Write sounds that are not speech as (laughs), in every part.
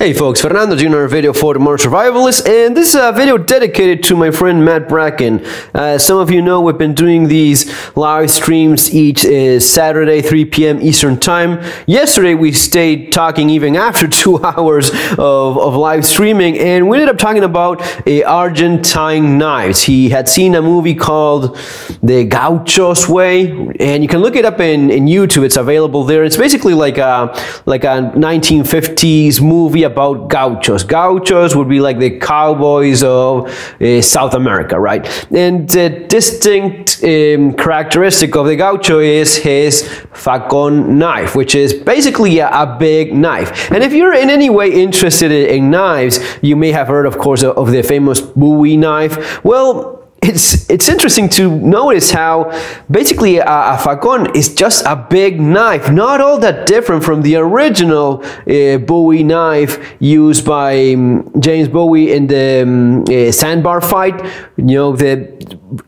Hey folks, Fernando doing another video for the Modern Survivalist, and this is a video dedicated to my friend Matt Bracken. Uh, some of you know we've been doing these live streams each uh, Saturday, 3 p.m. Eastern Time. Yesterday we stayed talking even after (laughs) two hours of, of live streaming, and we ended up talking about uh, Argentine knives. He had seen a movie called The Gaucho's Way, and you can look it up in, in YouTube. It's available there. It's basically like a, like a 1950s movie about gauchos. Gauchos would be like the cowboys of uh, South America, right? And the distinct um, characteristic of the gaucho is his facon knife, which is basically a, a, big knife. And if you're in any way interested in knives, you may have heard, of course, of the famous Bowie knife. Well, it's it's interesting to notice how basically a, a facon is just a big knife, not all that different from the original uh, Bowie knife used by um, James Bowie in the um, uh, sandbar fight. You know the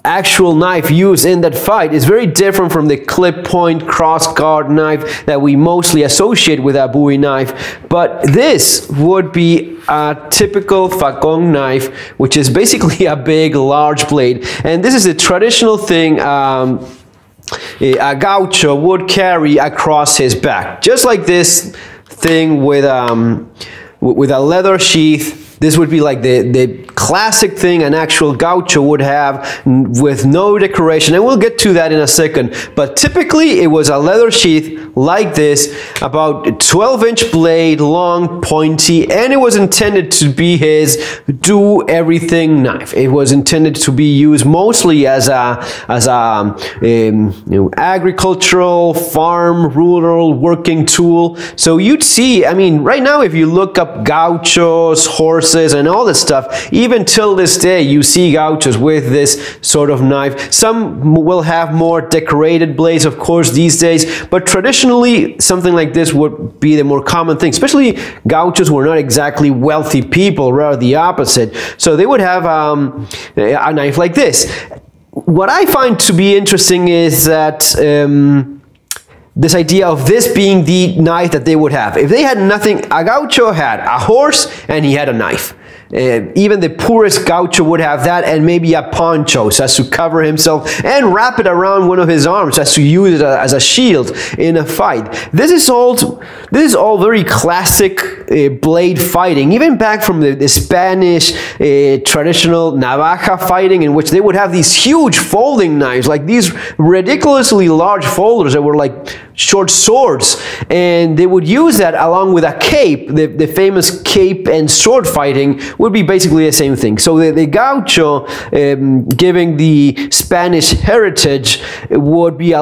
actual knife used in that fight is very different from the clip point cross guard knife that we mostly associate with a Bowie knife. But this would be a typical facon knife, which is basically a big, large blade. And this is a traditional thing um, a gaucho would carry across his back. Just like this thing with, um, with a leather sheath this would be like the, the classic thing an actual gaucho would have with no decoration. And we'll get to that in a second. But typically it was a leather sheath like this, about 12 inch blade, long, pointy, and it was intended to be his do everything knife. It was intended to be used mostly as a, as a um, you know, agricultural, farm, rural working tool. So you'd see, I mean, right now if you look up gauchos, horses, horses and all this stuff. Even till this day, you see gauchos with this sort of knife. Some will have more decorated blades, of course, these days, but traditionally, something like this would be the more common thing, especially gauchos were not exactly wealthy people, rather the opposite. So they would have um, a knife like this. What I find to be interesting is that um, this idea of this being the knife that they would have. If they had nothing, a gaucho had a horse and he had a knife. Uh, even the poorest gaucho would have that and maybe a poncho so as to cover himself and wrap it around one of his arms as to use it as a shield in a fight. This is all, this is all very classic uh, blade fighting, even back from the, the Spanish uh, traditional navaja fighting in which they would have these huge folding knives, like these ridiculously large folders that were like short swords and they would use that along with a cape the, the famous cape and sword fighting would be basically the same thing. So the, the gaucho um, giving the spanish heritage would be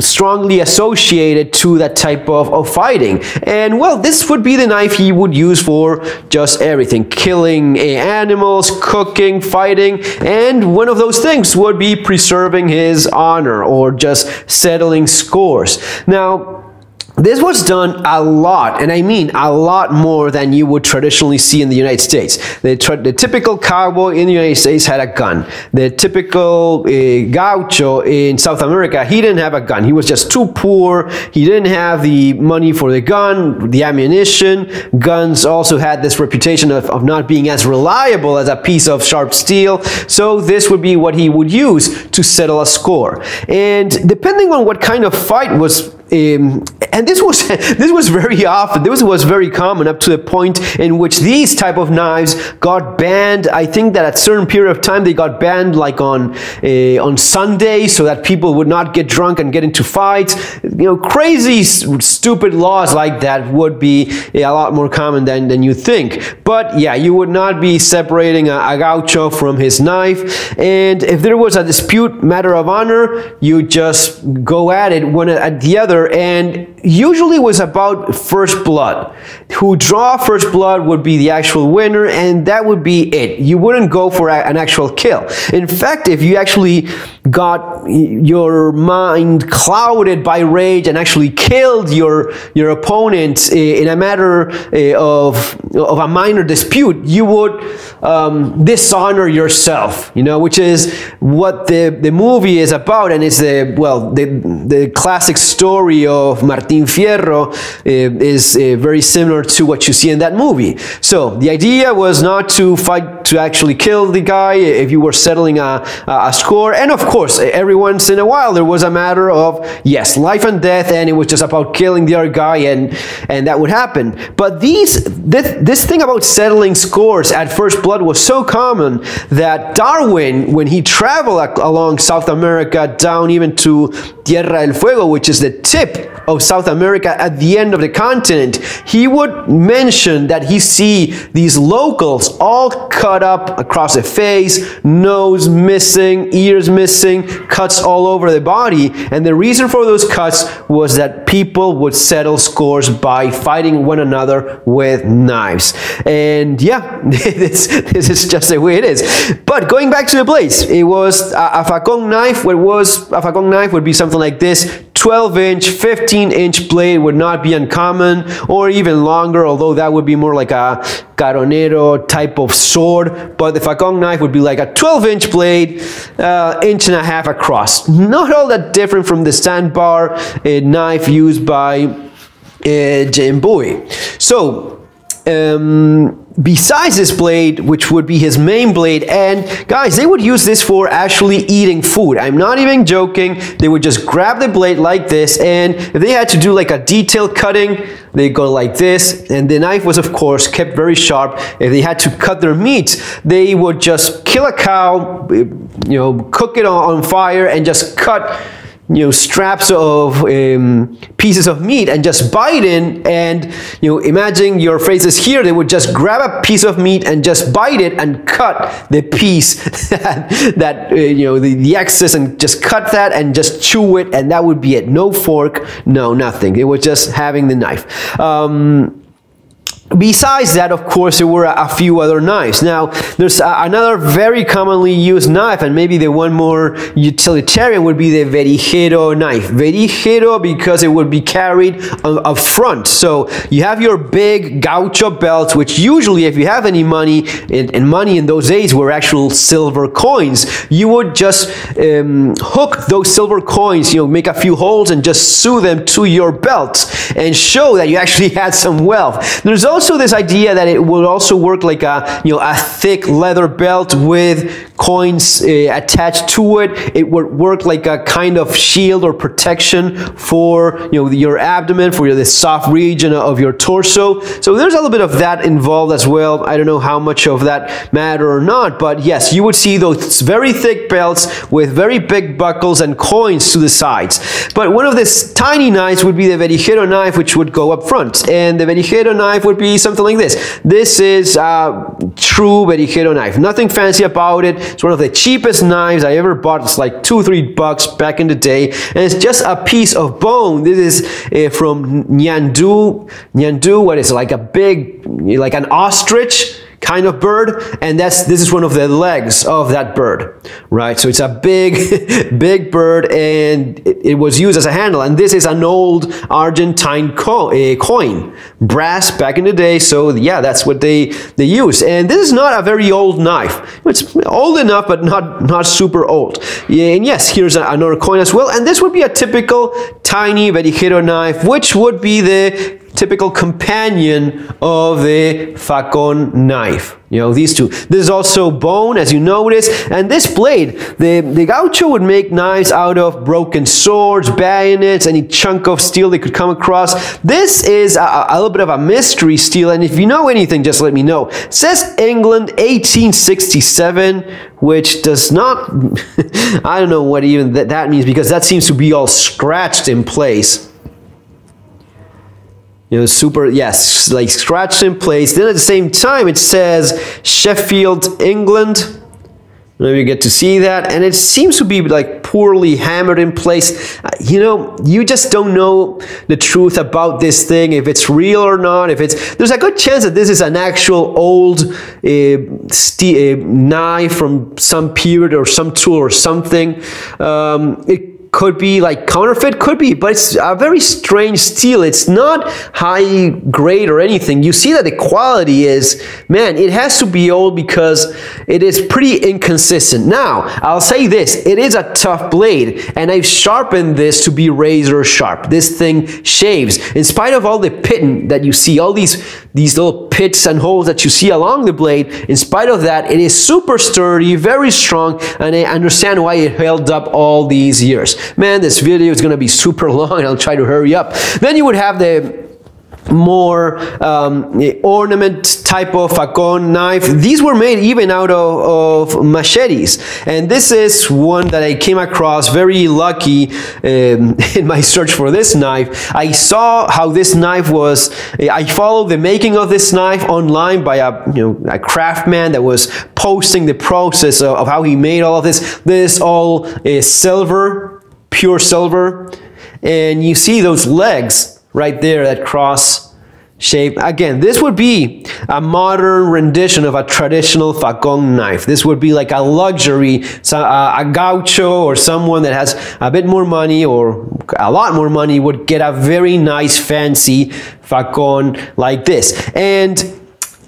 strongly associated to that type of, of fighting. And well this would be the knife he would use for just everything. Killing animals cooking fighting and one of those things would be preserving his honor or just settling scores. Now, this was done a lot, and I mean a lot more than you would traditionally see in the United States. The, the typical cowboy in the United States had a gun. The typical uh, gaucho in South America, he didn't have a gun. He was just too poor. He didn't have the money for the gun, the ammunition. Guns also had this reputation of, of not being as reliable as a piece of sharp steel. So this would be what he would use to settle a score. And depending on what kind of fight was um, and this was (laughs) this was very often this was very common up to the point in which these type of knives got banned. I think that at certain period of time they got banned like on uh, on Sunday so that people would not get drunk and get into fights. You know crazy stupid laws like that would be a lot more common than, than you think. But yeah you would not be separating a, a gaucho from his knife. And if there was a dispute matter of honor you just go at it one at the other and usually was about first blood. Who draw first blood would be the actual winner and that would be it. You wouldn't go for an actual kill. In fact, if you actually got your mind clouded by rage and actually killed your, your opponent in a matter eh, of, of a minor dispute, you would um, dishonor yourself, you know, which is what the, the movie is about and it's the, well, the, the classic story of Martin Fierro uh, is uh, very similar to what you see in that movie. So the idea was not to fight to actually kill the guy if you were settling a, a score. And of course, every once in a while there was a matter of, yes, life and death, and it was just about killing the other guy, and, and that would happen. But these this, this thing about settling scores at first blood was so common that Darwin, when he traveled along South America down even to Tierra del Fuego, which is the tip of South America at the end of the continent, he would mention that he see these locals all cut up across the face, nose missing, ears missing, cuts all over the body. And the reason for those cuts was that people would settle scores by fighting one another with knives. And yeah, (laughs) this, this is just the way it is. But going back to the blades, it was a, a facon knife. What was a facon knife would be something like this 12 inch, 15 inch blade would not be uncommon or even longer, although that would be more like a caronero type of sword. But the facon knife would be like a 12 inch blade, uh, inch and a half across. Not all that different from the sandbar uh, knife used by uh, Bowie. So, um, besides this blade, which would be his main blade, and guys, they would use this for actually eating food. I'm not even joking. They would just grab the blade like this, and if they had to do like a detailed cutting, they go like this, and the knife was, of course, kept very sharp. If they had to cut their meat, they would just kill a cow, you know, cook it on fire, and just cut you know straps of um, pieces of meat and just bite in and you know imagine your phrases here they would just grab a piece of meat and just bite it and cut the piece (laughs) that, that uh, you know the, the excess and just cut that and just chew it and that would be it. No fork no nothing. It was just having the knife. Um, Besides that, of course, there were a, few other knives. Now, there's another very commonly used knife, and maybe the one more utilitarian would be the verijero knife. Verijero because it would be carried up front. So you have your big gaucho belts, which usually, if you have any money, and, money in those days were actual silver coins, you would just um, hook those silver coins, you know, make a few holes and just sew them to your belt and show that you actually (laughs) had some wealth. There's also this idea that it will also work like a, you know, a thick leather belt with coins uh, attached to it. It would work like a kind of shield or protection for, you know, your abdomen, for the soft region of your torso. So there's a little bit of that involved as well. I don't know how much of that matter or not, but yes, you would see those very thick belts with very big buckles and coins to the sides. But one of these tiny knives would be the verijero knife, which would go up front. And the verijero knife would be be something like this. This is a true verijero knife. Nothing fancy about it. It's one of the cheapest knives I ever bought. It's like two, three bucks back in the day. And it's just a piece of bone. This is uh, from Nyandu. Nyandu, what is it, like a big, like an ostrich kind of bird and that's this is one of the legs of that bird right? So it's a big (laughs) big bird and it, it, was used as a handle. And this is an old Argentine co coin brass back in the day. So yeah that's what they they use and this is not a very old knife. It's old enough but not not super old. And yes here's another coin as well. And this would be a typical tiny verijero knife which would be the typical companion of the facon knife. You know, these two. This is also bone, as you notice, and this blade, the, the gaucho would make knives out of broken swords, bayonets, any chunk of steel they could come across. This is a, a little bit of a mystery steel, and if you know anything, just let me know. It says England 1867, which does not, (laughs) I don't know what even that, that means, because that seems to be all scratched in place you know, super, yes, like scratched in place. Then at the same time, it says Sheffield, England. Maybe you get to see that. And it seems to be like poorly hammered in place. Uh, you know, you just don't know the truth about this thing, if it's real or not. If it's, there's a good chance that this is an actual old uh, knife from some period or some tool or something. Um, it could be like counterfeit, could be, but it's a very strange steel. It's not high grade or anything. You see that the quality is, man, it has to be old because it is pretty inconsistent. Now, I'll say this, it is a tough blade, and I've sharpened this to be razor sharp. This thing shaves. In spite of all the pitting that you see, all these, these little pits and holes that you see along the blade, in spite of that, it is super sturdy, very strong, and I understand why it held up all these years. Man, this video is going to be super (laughs) long. I'll try to hurry up. Then you would have the more um, ornament type of a facon knife. These were made even out of, of, machetes. And this is one that I came across very lucky um, (laughs) in my search for this knife. I saw how this knife was, I followed the making of this knife online by a, you know, a craftsman that was posting the process of, of how he made all of this. This all is silver, pure silver. And you see those legs right there, that cross shape. Again, this would be a modern rendition of a traditional facon knife. This would be like a luxury, a gaucho or someone that has a bit more money or a lot more money would get a very nice fancy facon like this. And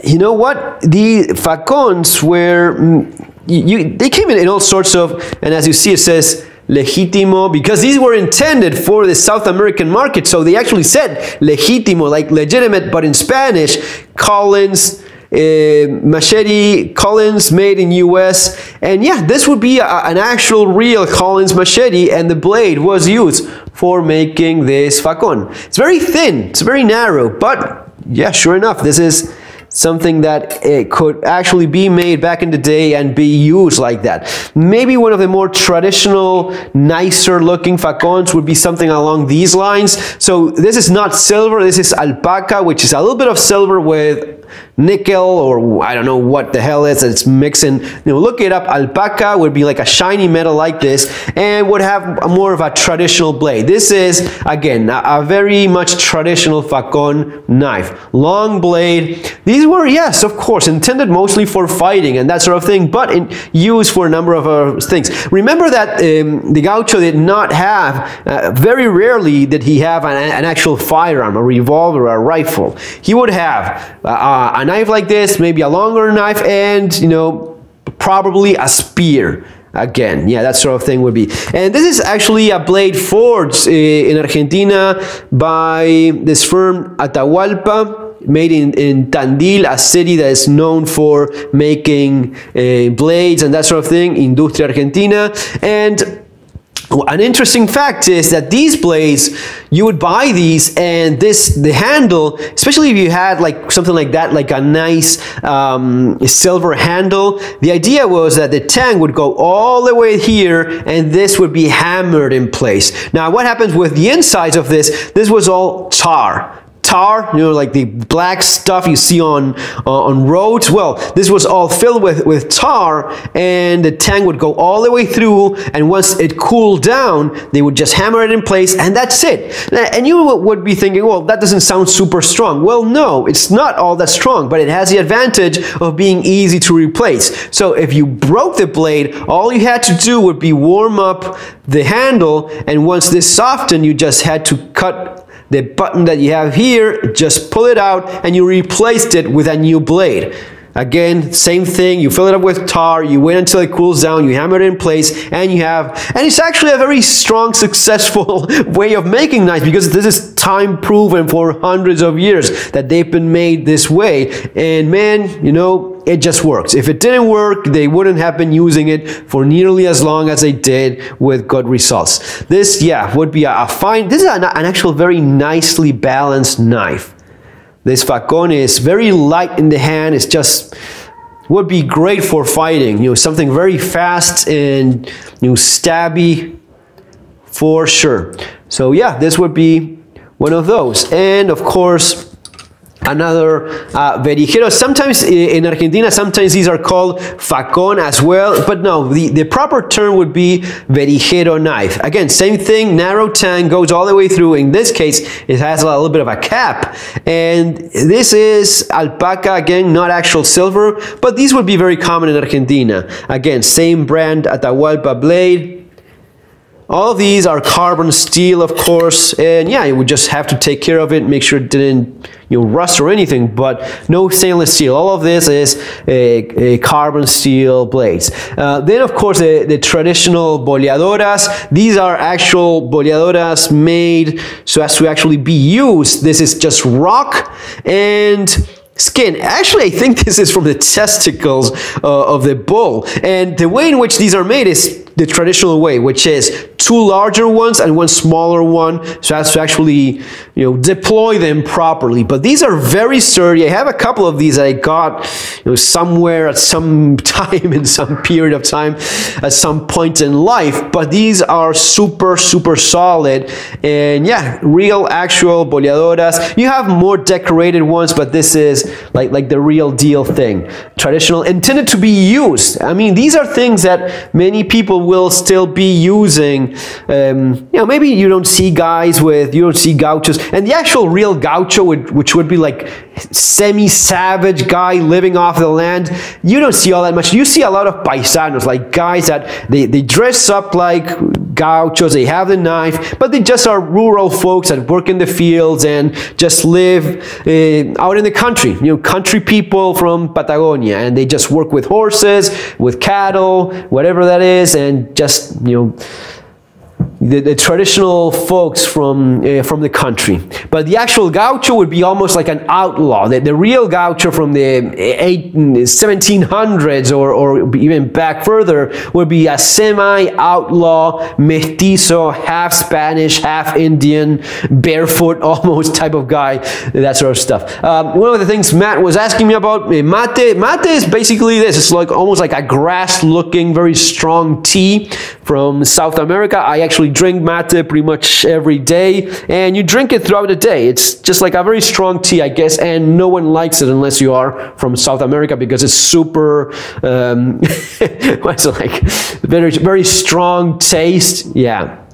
you know what? The facons were, mm, you, they came in, in all sorts of, and as you see it says, legítimo because these were intended for the South American market. So they actually said legítimo, like legitimate, but in Spanish, Collins, uh, machete Collins made in US. And yeah, this would be a, an actual real Collins machete and the blade was used for making this facon. It's very thin, it's very narrow, but yeah, sure enough, this is something that it could actually be made back in the day and be used like that. Maybe one of the more traditional, nicer looking facons would be something along these lines. So this is not silver, this is alpaca, which is a little bit of silver with nickel or I don't know what the hell is it's mixing. You know look it up alpaca would be like a shiny metal like this and would have more of a traditional blade. This is again a, a very much traditional facon knife. Long blade. These were yes of course intended mostly for fighting and that sort of thing but in, used for a number of uh, things. Remember that um, the gaucho did not have uh, very rarely did he have an, an, actual firearm a revolver a rifle. He would have uh, a knife like this, maybe a longer knife, and you know, probably a spear again yeah that sort of thing would be and this is actually a blade forged uh, in Argentina by this firm Atahualpa made in, in Tandil, a city that is known for making uh, blades and that sort of thing, Industria Argentina. And an interesting fact is that these blades, you would buy these and this, the handle, especially if you had like something like that, like a nice um, silver handle, the idea was that the tang would go all the way here and this would be hammered in place. Now what happens with the insides of this, this was all tar tar, you know, like the black stuff you see on uh, on roads. Well, this was all filled with, with tar and the tang would go all the way through and once it cooled down, they would just hammer it in place and that's it. And you would be thinking, well, that doesn't sound super strong. Well, no, it's not all that strong, but it has the advantage of being easy to replace. So if you broke the blade, all you had to do would be warm up the handle and once this softened, you just had to cut the button that you have here, just pull it out and you replaced it with a new blade. Again, same thing, you fill it up with tar, you wait until it cools down, you hammer it in place, and you have, and it's actually a very strong, (laughs) successful way of making knives because this is time proven for hundreds of years that they've been made this way. And man, you know, it just works. If it didn't work, they wouldn't have been using it for nearly as long as they did with good results. This, yeah, would be a, fine, this is an actual very nicely balanced knife. This facon is very light in the hand. It's just would be great for fighting. You know, something very fast and you know, stabby for sure. So yeah, this would be one of those. And of course, another uh, verijero. Sometimes in Argentina, sometimes these are called facon as well, but no, the, the proper term would be verijero knife. Again, same thing, narrow tang goes all the way through. In this case, it has a little bit of a cap. And this is alpaca, again, not actual silver, but these would be very common in Argentina. Again, same brand Atahualpa blade, all of these are carbon steel, of course, and yeah, you would just have to take care of it, make sure it didn't you know, rust or anything, but no stainless steel. All of this is a, a carbon steel blades. Uh, then, of course, the, the traditional boleadoras. These are actual boleadoras made so as to actually be used. This is just rock and skin. Actually, I think (laughs) this is from the testicles uh, of the bull. And the way in which these are made is the traditional way, which is two larger ones and one smaller one, so as to actually, you know, deploy them properly. But these are very sturdy. I have a couple of these I got, you know, somewhere at some (laughs) time in some period of time, at some point in life. But these are super, super solid, and yeah, real, actual boleadoras. You have more decorated ones, but this is like like the real deal thing. Traditional, intended to be used. I mean, these are things that many people will still be using. Um, you know, maybe you don't see guys with, you don't see gauchos, and the actual real gaucho, would, which would be like semi-savage guy living off the land, you don't see all that much. You see a lot of paisanos, like guys that they, they dress up like gauchos, they have the knife, but they just are rural folks that work in the fields and just live uh, out in the country. You know, country people from Patagonia, and they just work with horses, with cattle, whatever that is, and just you know the, the, traditional folks from uh, from the country. But the actual gaucho would be almost like an outlaw. The, the real gaucho from the eight, 1700s or, or even back further would be a semi-outlaw, mestizo, half Spanish, half Indian, barefoot (laughs) almost type of guy, that sort of stuff. Um, one of the things Matt was asking me about, uh, mate, mate is basically this. It's like almost like a grass-looking, very strong tea from South America. I actually drink mate pretty much every day, and you drink it throughout the day. It's just like a very strong tea, I guess, and no one likes it unless you are from South America because it's super, um, (laughs) what's it like, very, very strong taste. Yeah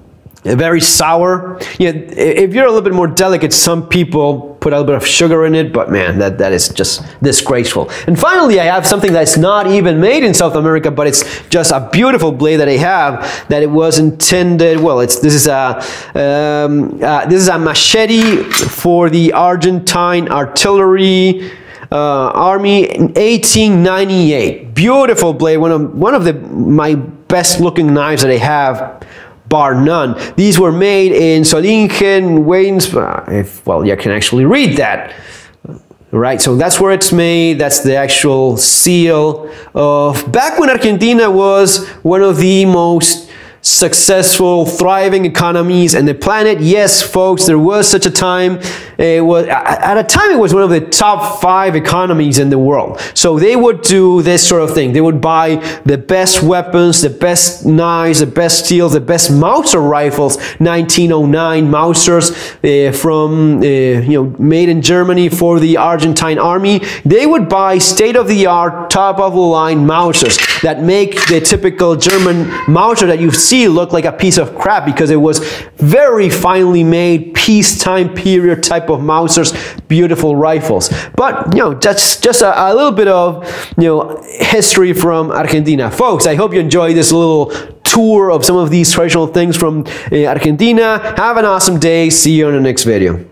very sour. Yeah, if you're a little bit more delicate, some people put a little bit of sugar in it, but man, that, that is just disgraceful. And finally, I have something that's not even made in South America, but it's just a beautiful blade that I have that it was intended, well, it's this is a, um, uh, this is a machete for the Argentine artillery uh, army in 1898. Beautiful blade, one of, one of the, my best looking knives that I have bar none. These were made in Solingen, Waynes, uh, if, well, you can actually read that. Right, so that's where it's made, that's the actual seal of, back when Argentina was one of the most successful, thriving economies and the planet. Yes, folks, there was such a time. It was at a time it was one of the top five economies in the world. So they would do this sort of thing. They would buy the best weapons, the best knives, the best steels, the best Mauser rifles. 1909 Mausers uh, from uh, you know made in Germany for the Argentine army. They would buy state-of-the-art, top-of-the-line Mausers that make the typical German Mauser that you see look like a piece of crap because it was very finely made, peacetime period type of Mausers, beautiful rifles. But, you know, that's just a, a little bit of, you know, history from Argentina. Folks, I hope you enjoyed this little tour of some of these traditional things from uh, Argentina. Have an awesome day. See you on the next video.